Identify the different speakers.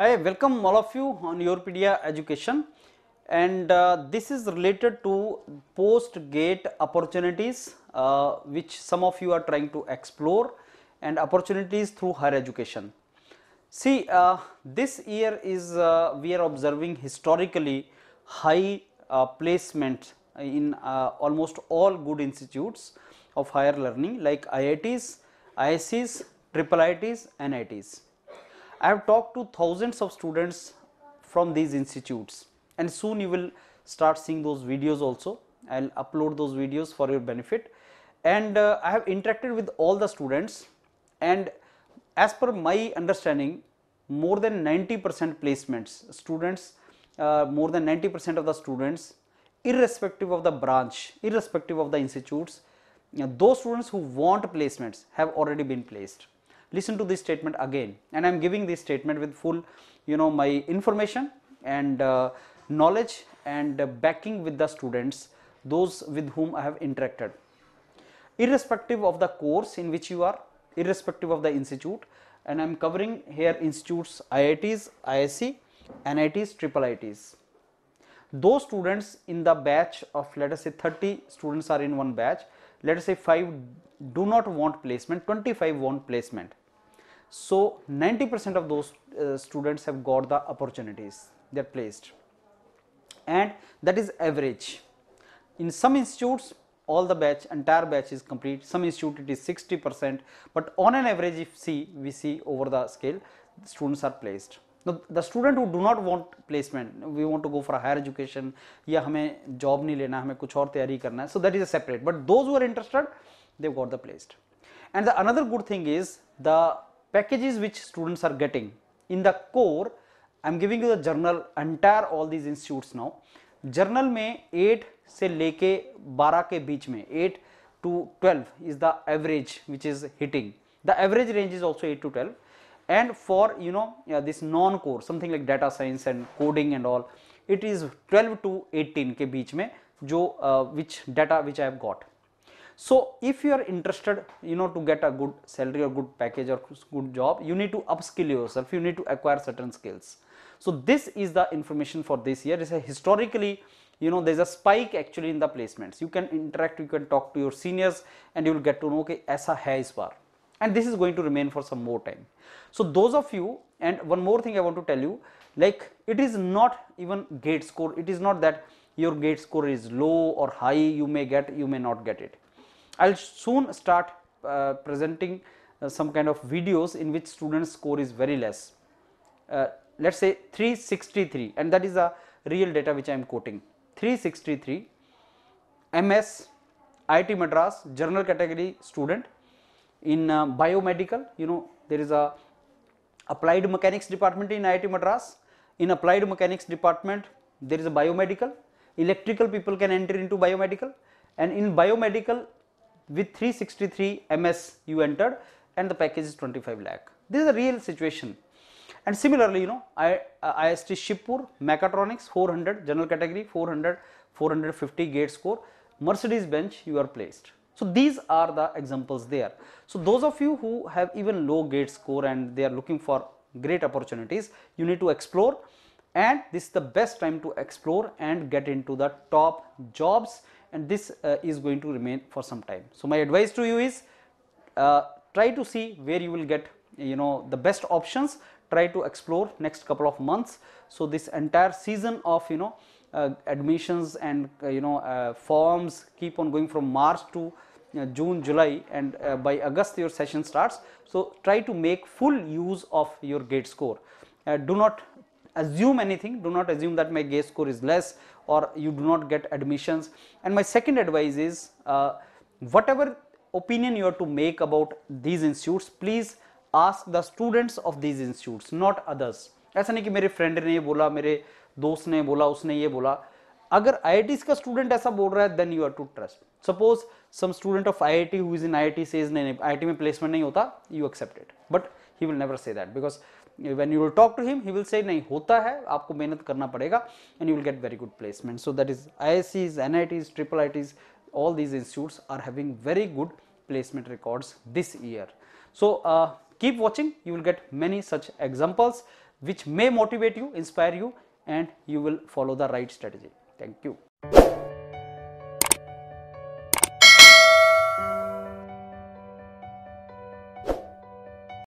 Speaker 1: Hi, welcome all of you on YourPedia Education and uh, this is related to post-gate opportunities uh, which some of you are trying to explore and opportunities through higher education. See, uh, this year is uh, we are observing historically high uh, placement in uh, almost all good institutes of higher learning like IITs, ISCs, IITs, NITs. I have talked to thousands of students from these institutes and soon you will start seeing those videos also. I will upload those videos for your benefit and uh, I have interacted with all the students and as per my understanding more than 90 percent placements students uh, more than 90 percent of the students irrespective of the branch irrespective of the institutes you know, those students who want placements have already been placed listen to this statement again and i am giving this statement with full you know my information and uh, knowledge and uh, backing with the students those with whom i have interacted irrespective of the course in which you are irrespective of the institute and I am covering here institutes IITs, IISc, NITs, triple ITs. Those students in the batch of let us say 30 students are in one batch, let us say 5 do not want placement, 25 want placement. So 90 percent of those uh, students have got the opportunities, they are placed and that is average. In some institutes all the batch entire batch is complete some institute it is 60 percent but on an average if see we see over the scale the students are placed now the student who do not want placement we want to go for a higher education या हमें job नहीं लेना हमें कुछ और तैयारी करना है so that is a separate but those who are interested they've got the placed and the another good thing is the packages which students are getting in the core I'm giving you the journal entire all these institutes now journal में 8 से लेके 12 के बीच में 8 to 12 is the average which is hitting the average range is also 8 to 12 and for you know yeah, this non core something like data science and coding and all it is 12 to 18 के बीच में जो uh, which data which I have got so if you are interested you know to get a good salary or good package or good job you need to upskill yourself you need to acquire certain skills so this is the information for this year. It's a historically, you know, there's a spike actually in the placements. You can interact, you can talk to your seniors, and you will get to know okay, aisa hai is bar. And this is going to remain for some more time. So those of you, and one more thing I want to tell you, like it is not even gate score. It is not that your gate score is low or high. You may get, you may not get it. I'll soon start uh, presenting uh, some kind of videos in which students score is very less. Uh, let us say 363 and that is the real data which I am quoting 363 MS IIT Madras general category student. In uh, biomedical you know there is a applied mechanics department in IIT Madras. In applied mechanics department there is a biomedical. Electrical people can enter into biomedical. And in biomedical with 363 MS you entered and the package is 25 lakh this is a real situation and similarly, you know, I, uh, IST Shibpur, Mechatronics 400, general category 400, 450 gate score, Mercedes Benz you are placed. So these are the examples there. So those of you who have even low gate score and they are looking for great opportunities, you need to explore and this is the best time to explore and get into the top jobs and this uh, is going to remain for some time. So my advice to you is uh, try to see where you will get you know the best options try to explore next couple of months. So, this entire season of you know uh, admissions and uh, you know uh, forms keep on going from March to uh, June, July and by August your session starts. So, try to make full use of your gate score. Do not assume anything, do not assume that my gate score is less or you do not get admissions. And my second advice is uh, whatever opinion you have to make about these institutes, please ask the students of these institutes not others ऐसा नहीं कि मेरे friend ने ये बोला मेरे दोस्त ने बोला उसने ये बोला अगर आई का स्टूडेंट ऐसा बोल रहा है then you are to trust suppose some student of I I T who is in I T says नहीं IIT में प्लेसमेंट नहीं होता you accepted but he will never say that because when you will talk to him he will say nahi hota hai aapko mehnat karna padega and you will get very good placement. So, that is IICs, NITs, IIITs all these institutes are having very good placement records this year. So, uh, keep watching you will get many such examples which may motivate you, inspire you and you will follow the right strategy. Thank you.